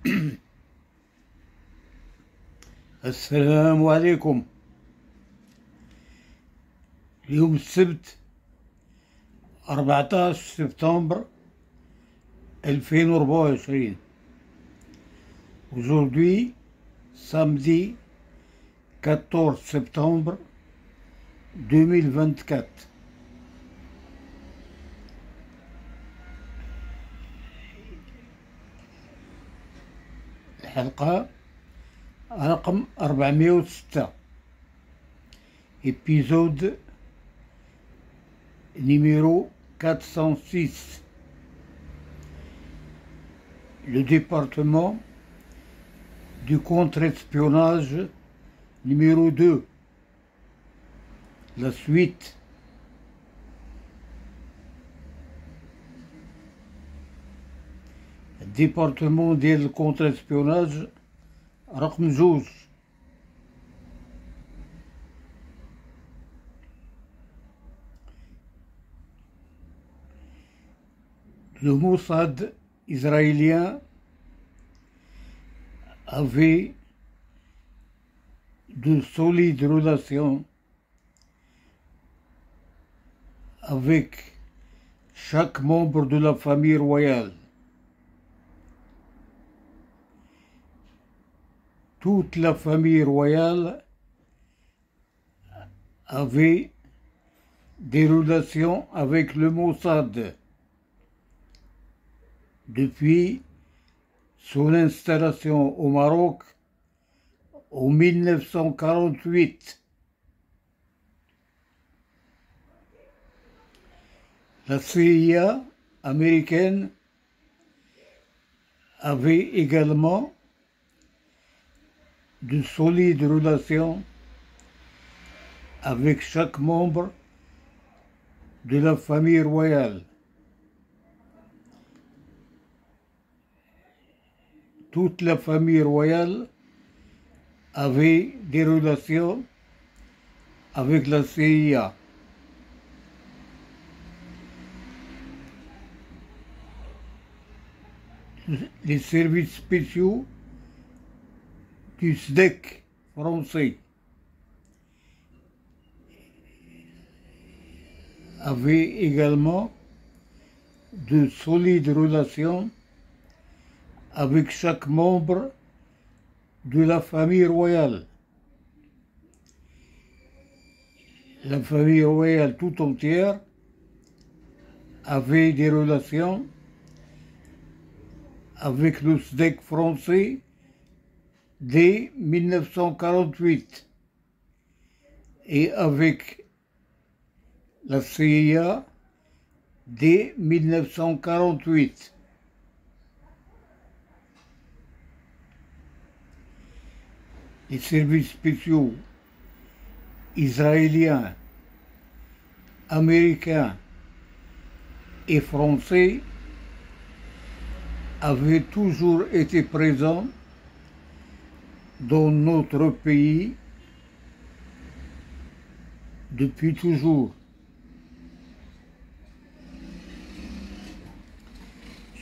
السلام عليكم يوم السبت 14 سبتمبر 2024 Aujourd'hui, samedi 14 septembre 2024. الحلقة رقم 406 épisode numéro 406 le département du contre-espionnage numéro 2 la suite département ديال contre-espionnage رقم زوج Le Mossad israélien avait de solides relations avec chaque membre de la famille royale. Toute la famille royale avait des relations avec le Mossad depuis son installation au Maroc en 1948. La CIA américaine avait également de solides relations avec chaque membre de la famille royale. Toute la famille royale avait des relations avec la CIA. Les services spéciaux du SDEC français avaient également de solides relations avec chaque membre de la famille royale. La famille royale tout entière avait des relations avec le SDEC français dès 1948 et avec la CIA dès 1948. Les services spéciaux israéliens, américains et français avaient toujours été présents dans notre pays depuis toujours.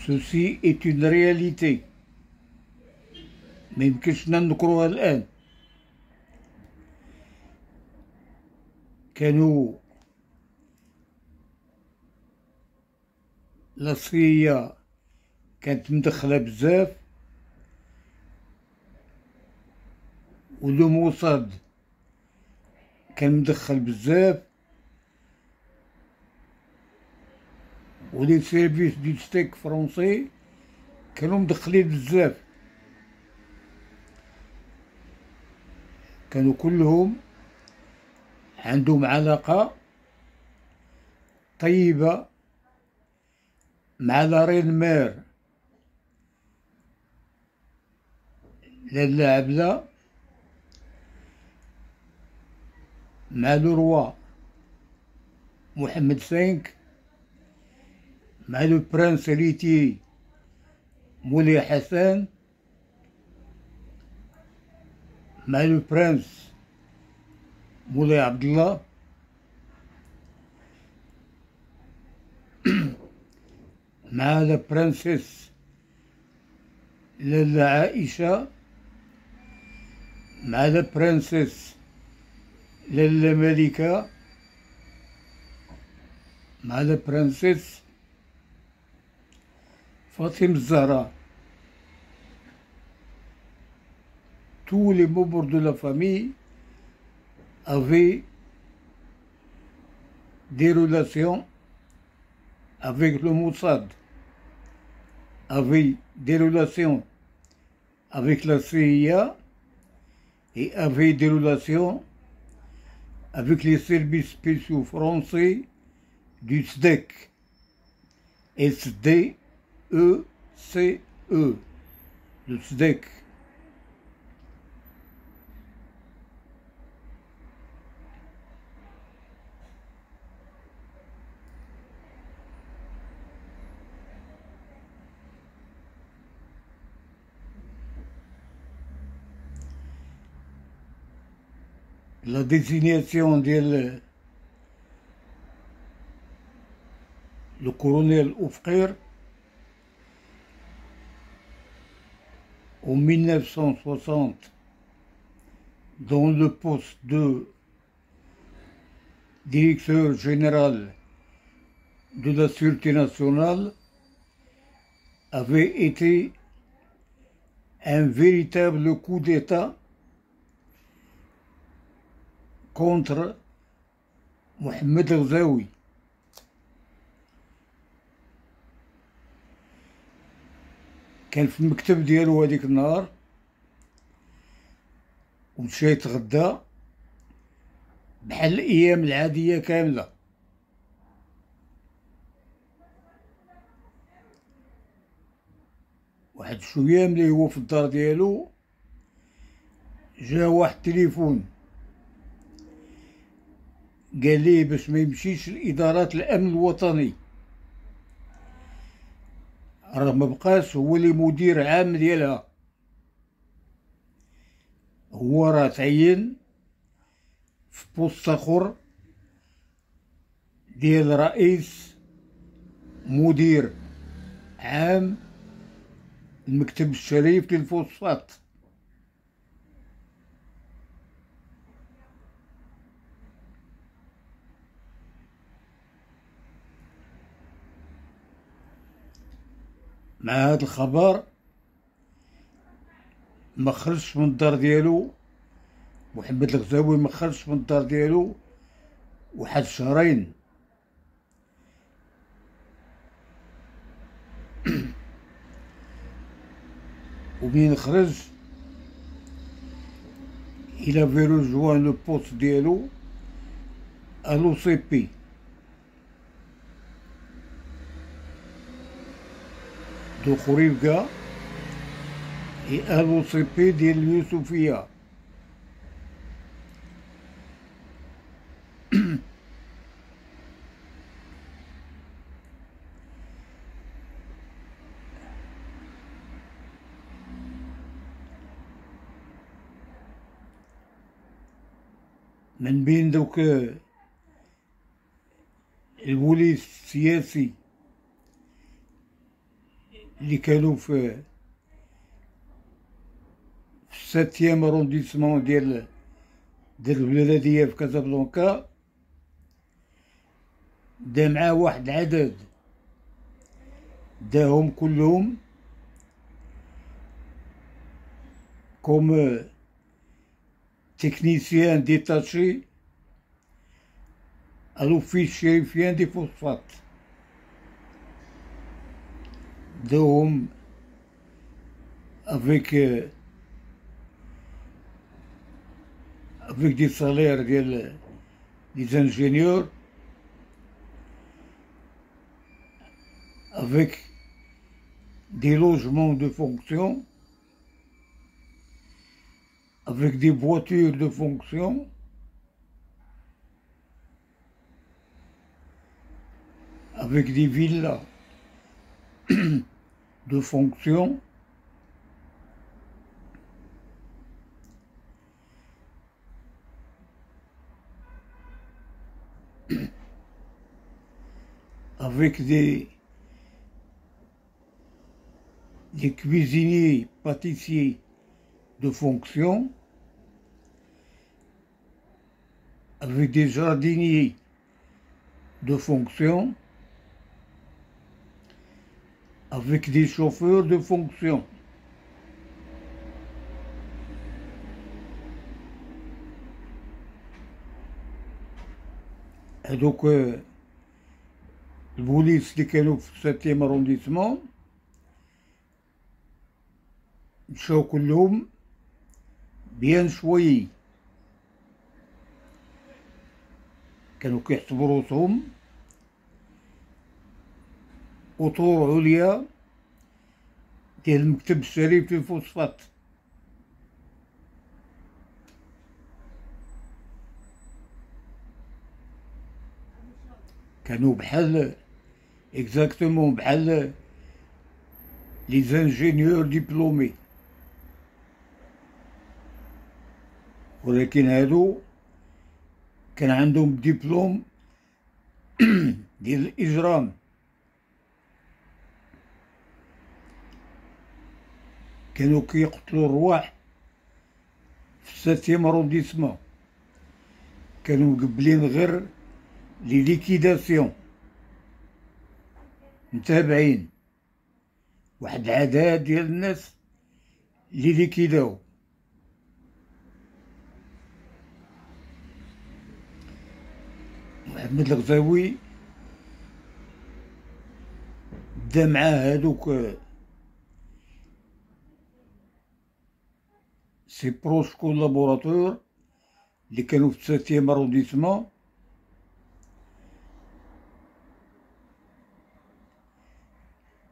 Ceci est une réalité. ما يمكنش نذكروها الآن كانوا لاصفية كانت مدخلة بزاف ولو موصد كان مدخل بزاف. ولي سيرفيس دي ستيك فرونسي كانوا مدخلين بزاف. كانوا كلهم عندهم علاقة طيبة مع لارين مير. لالا عبلة مع لو محمد سانك مع le prince héritier مولاي حسن. مع le prince مولاي عبد الله مع la princesse لالا عائشة مع لا برنسيس لالا ملكة مع لا برنسيس فاطمة الزهراء tous les membres de la famille avaient des relations avec le Mossad, avaient des relations avec la CIA et avaient des relations avec les services spéciaux français du SDEC. S-D-E-C-E. Le SDEC. La désignation de le colonel Oufkir en 1960 dans le poste de directeur général de la Sûreté nationale avait été un véritable coup d'État كونتر محمد الغزاوي. كان في المكتب ديالو هذيك النهار. ومشى يتغدى بحال الأيام العادية كاملة. واحد شوية ملي هو في الدار ديالو جا واحد تليفون قال لي باش ما يمشيش لإدارات الأمن الوطني. راه ما بقاش هو اللي مدير عام ديالها. هو راه تعين في بوست آخر ديال رئيس مدير عام المكتب الشريف للفوسفات مع هذا الخبر ما خرجش من الدار ديالو محمد الغزاوي ما خرجش من الدار ديالو واحد شهرين. ومين خرج؟ il va rejoindre le poste ديالو à l'OCP de Khouribga et OCP ديال اليوسفية من بين دوك البوليس السياسي اللي كانوا في في الساتيام ارونديسمون ديال ديال البلدية في كازابلانكا دا معاه واحد العدد داهم كلهم كوم تكنيسيان ديتاشي فيشي دي فوسفات. D'hommes avec avec des salaires des, des ingénieurs avec des logements de fonction avec des voitures de fonction avec des villas de fonction avec des cuisiniers pâtissiers de fonction, avec des jardiniers de fonction, avec des chauffeurs de fonction. هذوك البوليس اللي كانوا في الساتيام ارونديسمون مشاو كلهم بيان شوي كانوا كيحسبوا روسهم وطور عليا ديال المكتب الشريف للفوسفات كانوا بحال exactement بحال les ingénieurs diplômés ولكن هادو كان عندهم دبلوم ديال الإجرام. كانوا كيقتلوا الرواح في ال septième arrondissement كانوا مقبلين غير لي ليكيداسيون. متابعين. واحد العدد ديال الناس اللي ليكيداو. محمد الغزاوي بدا معاه هادوك ses proches collaborateurs اللي كانوا في ال septième arrondissement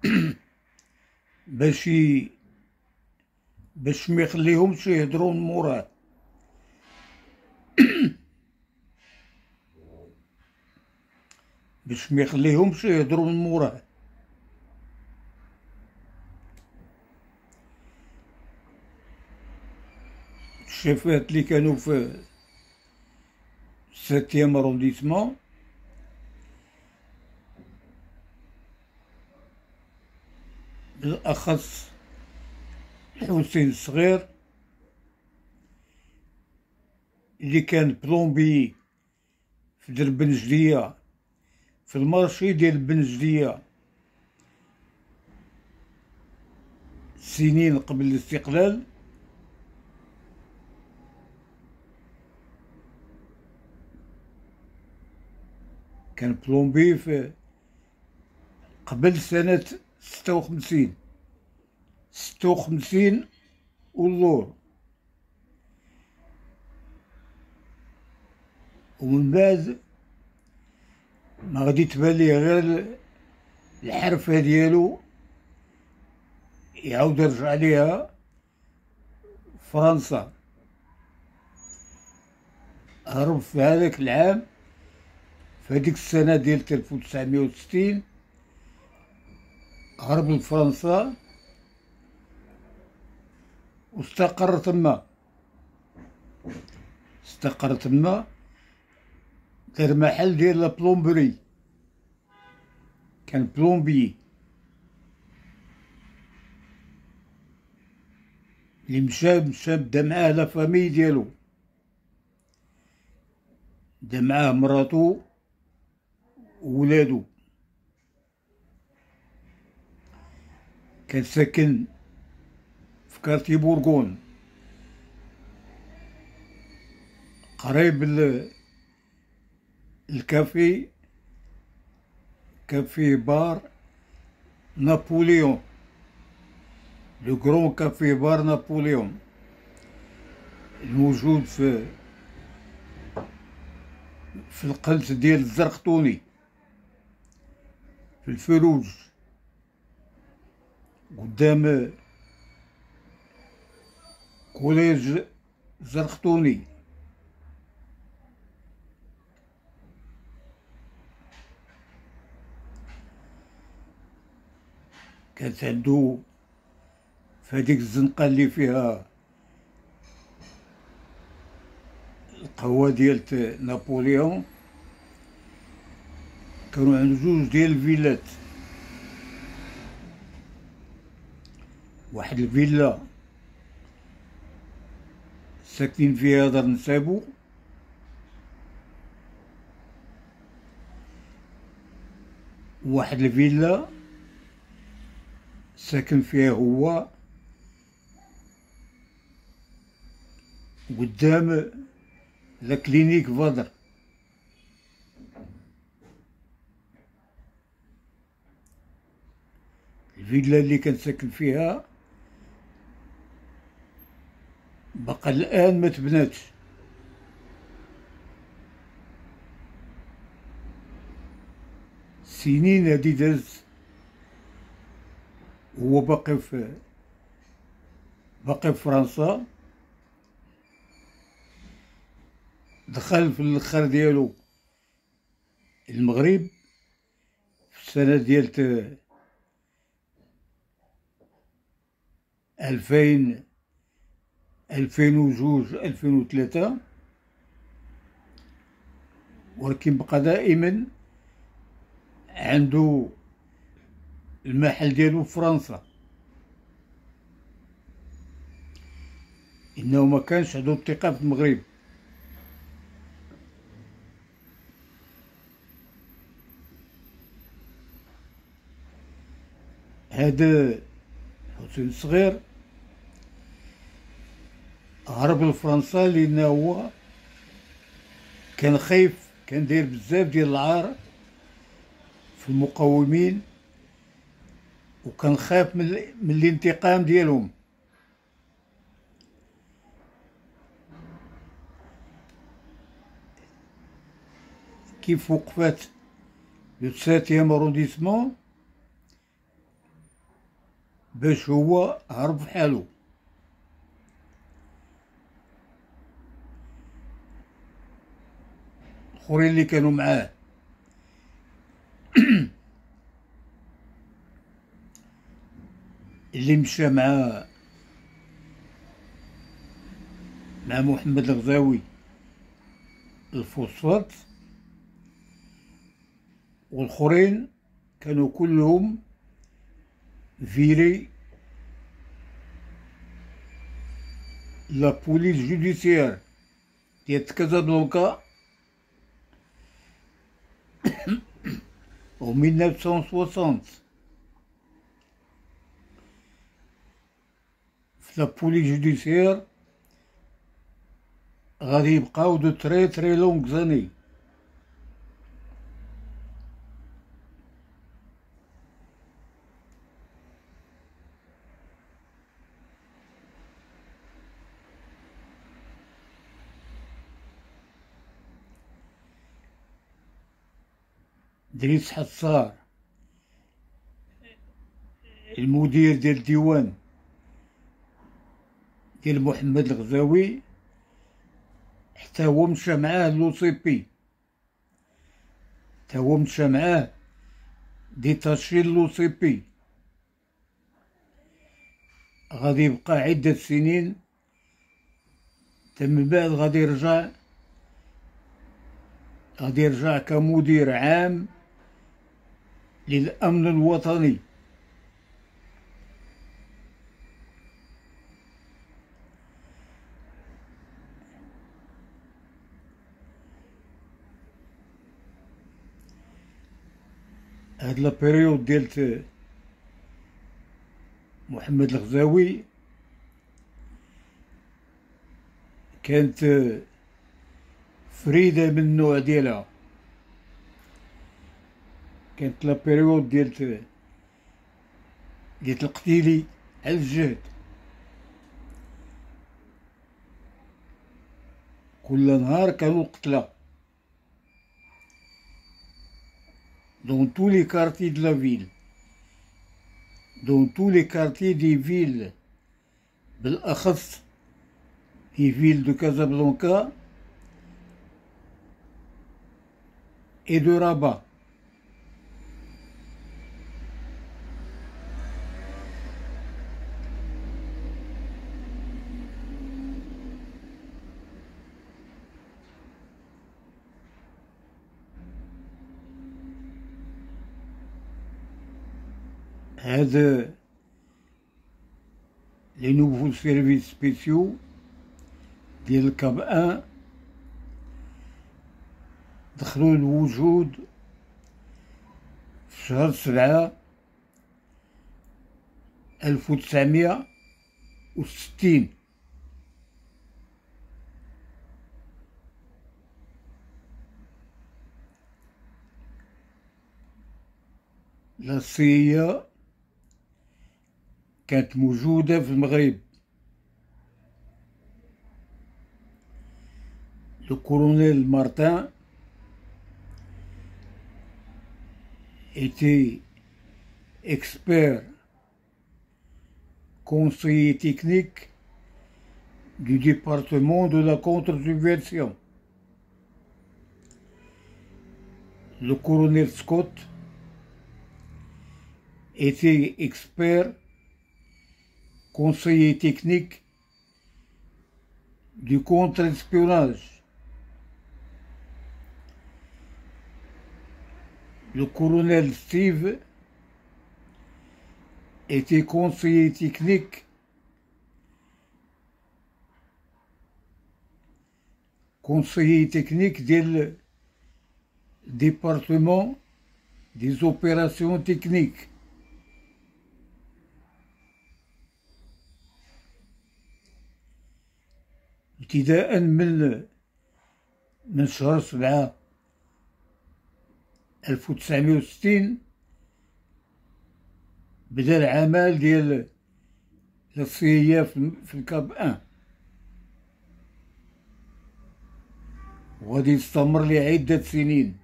باش باش ما يخليهمش يهضرون موراه باش ما يخليهمش يهضروا من الشفات اللي كانوا في ساتيام ارونديسمون بالأخص حسين الصغير اللي كان بلومبي في دربنجلية في المارشي ديال بنجلية سنين قبل الاستقلال كان بلومبي في قبل سنة ستة وخمسين. ستة وخمسين واللور. ومن بعد ما غادي تبان ليه غير الحرفة ديالو يعاود يرجع ليها فرنسا. هرب في هذاك العام في هذيك السنة ديال 1960 هرب لفرنسا واستقر تما. استقر تما دار محل ديال la plomberie كان plombier اللي مشى مشى بدا معاه la famille ديالو. بدا معاه مراتو وولادو كان ساكن في quartier Bourgogne قريب ال café. café bar Napoléon. le grand café bar Napoléon الموجود في في l'angle ديال الزرقطوني في ال feu rouge قدام كوليج زرقطوني. كانت عندو في هذيك الزنقة اللي فيها القهوة ديال نابليون كانوا عنده جوج ديال الفيلات. واحد الفيلا ساكنين فيها دار نسابو. واحد الفيلا ساكن فيها هو. قدام لا كلينيك فادر. الفيلا اللي كان ساكن فيها بقى الآن ما تبناتش. سنين هادي داز هو باقي في باقي في فرنسا. دخل في الأخر ديالو المغرب في السنة ديال ألفين ألفين وجوج ألفين وثلاثة ولكن بقى دائما عنده المحل ديالو في فرنسا. إنه ما كانش عنده الثقة في المغرب. هذا حسين صغير هرب لفرنسا لأن هو كان خايف كان داير بزاف ديال العار في المقاومين وكان خايف من, من الانتقام ديالهم. كيف وقفات لو ساتيام ارونديسمون باش هو هرب في حالو الاخرين اللي كانوا معاه. اللي مشى مع مع محمد الغزاوي الفوسفات والاخرين كانوا كلهم vers la police judiciaire ديال Casablanca en 1960 في la police judiciaire غادي يبقاو de très très longues années دريس حصار. المدير ديال الديوان ديال محمد الغزاوي حتى هو مشى معاه لوسيبي حتى هو مشى معاه ديتاشي لوسيبي غادي يبقى عدة سنين. من بعد غادي يرجع. غادي يرجع كمدير عام. للأمن الوطني. هاد la période ديال محمد الغزاوي كانت فريدة من النوع ديالها. كانت la période ديال ديال القتيلي على الجهد. كل نهار كانوا القتلى dans tous les quartiers de la ville dans tous les quartiers des villes بالأخص في ville de Casablanca et de Rabat هذا les nouveaux services spéciaux ديال ال Cab un دخلوا الوجود في شهر سبعة ألف وتسعمية وستين لاصية كانت موجودة في المغرب لو كولونيل مارتان était expert conseiller technique du département de la contre-subversion. Le colonel Scott était expert conseiller technique du contre-espionnage. Le colonel Steve était conseiller technique conseiller technique du département des opérations techniques. ابتداء من من شهر سبعة ألف وتسعمية وستين بدأ العمل ديال الصيية في الكاب أن. وغادي يستمر لعدة سنين.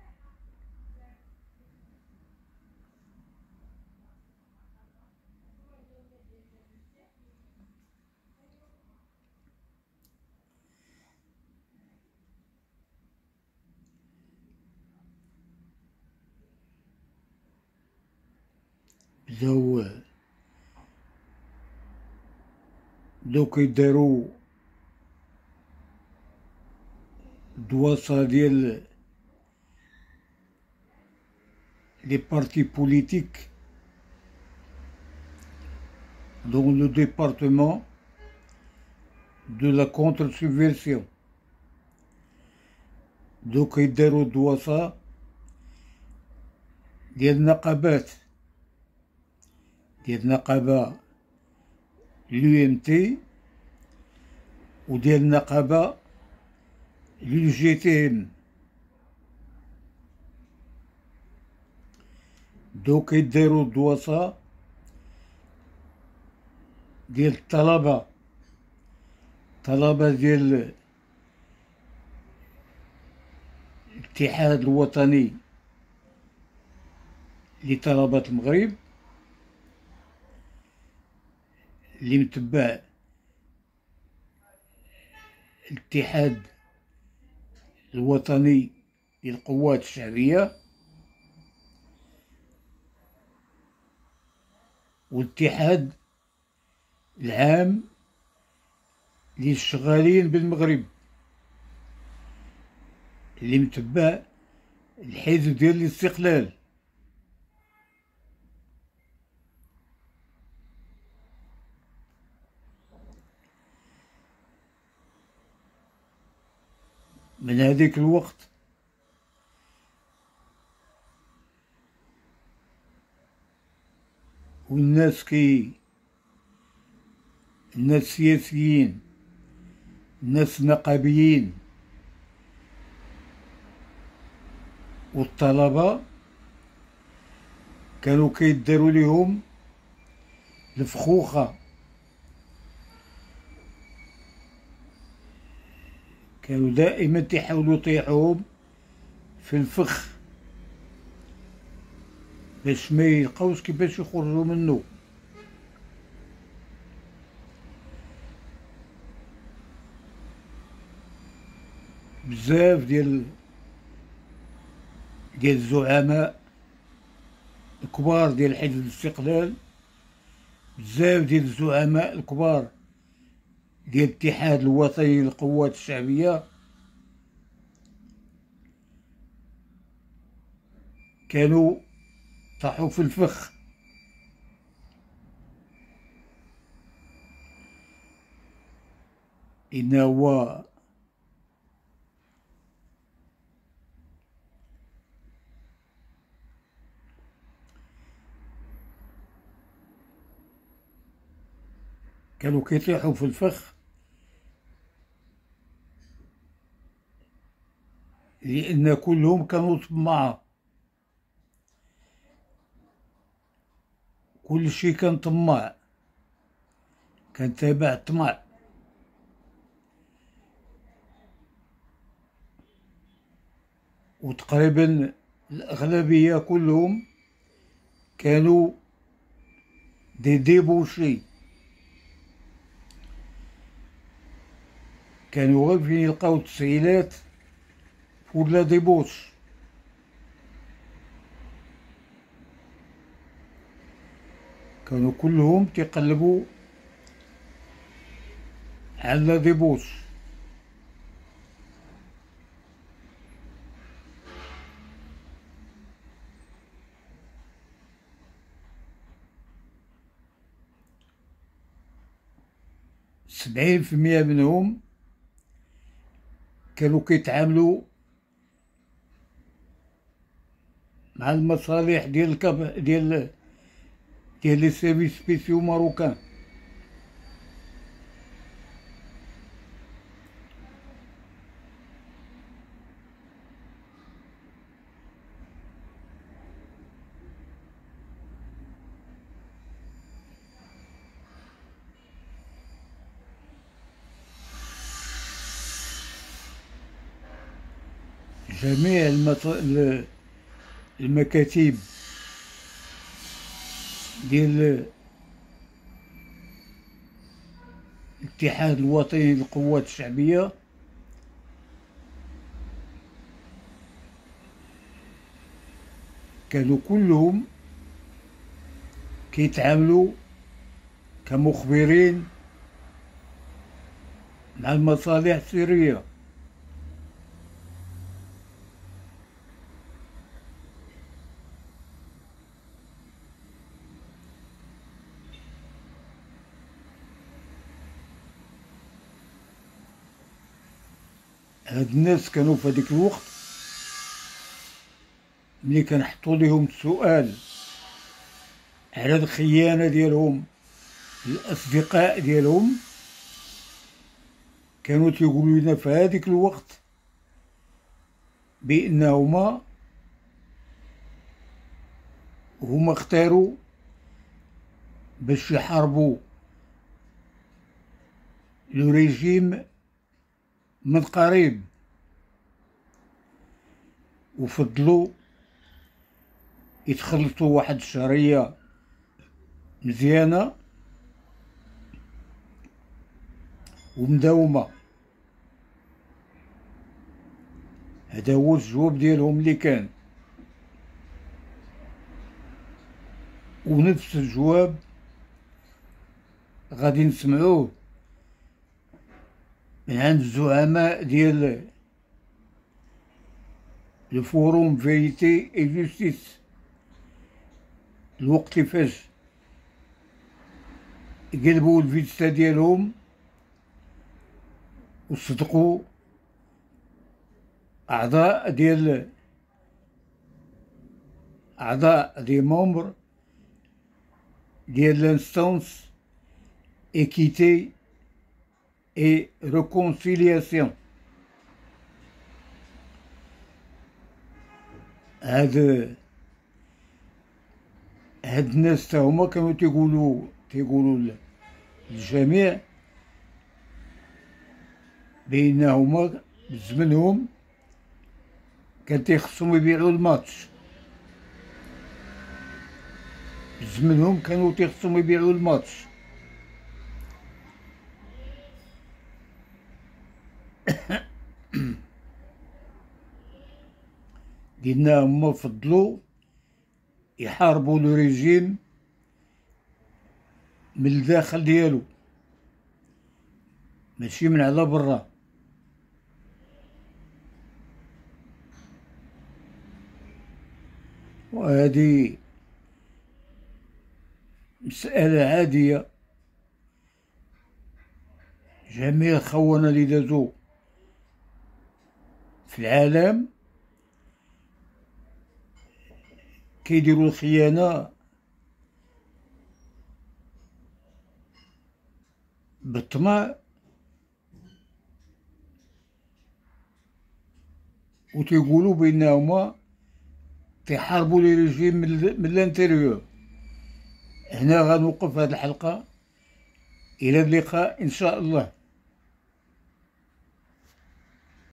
зове. Доки eh, doit servir les partis politiques dans le département de la contre-subversion. Donc, il doit ça, ديال النقابة l'UMT وديال النقابة l'UGTM donc يديرو الدواسة ديال الطلبة. طلبة ديال الاتحاد الوطني لطلبة المغرب. اللي متبع الاتحاد الوطني للقوات الشعبية والاتحاد العام للشغالين بالمغرب اللي متبع الحزب ديال الاستقلال. من هذيك الوقت. والناس كي الناس سياسيين الناس نقابيين والطلبة كانوا كيداروا ليهم الفخوخة. كانوا دائما تيحاولوا يطيحوهم في الفخ باش ما يلقاوش كيفاش يخرجوا منه. بزاف ديال ديال الزعماء الكبار ديال حزب الاستقلال بزاف ديال الزعماء الكبار ديال الاتحاد الوطني للقوات الشعبية. كانوا طاحوا في الفخ. إنه هو كانوا كيطيحوا في الفخ. لأن كلهم كانوا طماعة كل شيء كان طماع كان تابع الطمع وتقريبا الأغلبية كلهم كانوا دي كانوا غير يلقاو تسهيلات ولا ديبوش كانوا كلهم تيقلبوا على ديبوش سبعين في المية منهم كانوا كيتعاملوا مع المصالح ديال ال Cab ديال ديال les services spéciaux marocains. جميع المط... المكاتب ديال الاتحاد الوطني للقوات الشعبية كانوا كلهم كيتعاملوا كمخبرين مع المصالح السرية. هاد الناس كانوا في هذيك الوقت ملي كنحطوا لهم السؤال على الخيانة ديالهم الأصدقاء ديالهم كانوا تيقولوا لنا في هذيك الوقت بأنهما هما اختاروا باش يحاربوا لو من قريب. وفضلوا يتخلطوا واحد الشهرية مزيانة ومداومة. هذا هو الجواب ديالهم اللي كان. ونفس الجواب غادي نسمعوه من عند الزعماء ديال ال Forum Vérité et Justice الوقت اللي فاش قلبوا الفيستا ديالهم وصدقوا اعضاء ديال اعضاء des membres ديال l'Instance Équité et réconciliation. هاد هاد الناس تا هما كانوا تيقولوا تيقولوا للجميع بأنهما بزمنهم كان تيخصهم يبيعوا الماتش. بزمنهم كانوا تيخصهم يبيعوا الماتش. قلنا هما فضلوا يحاربوا لو ريجيم من الداخل ديالو. ماشي من على برا. وهذه مسألة عادية. جميع الخونة اللي دازو في العالم كيديروا الخيانة بالطمع وتيقولوا بانهما تيحاربوا les régimes من l'intérieur. هنا غنوقف هذه الحلقة. إلى اللقاء إن شاء الله.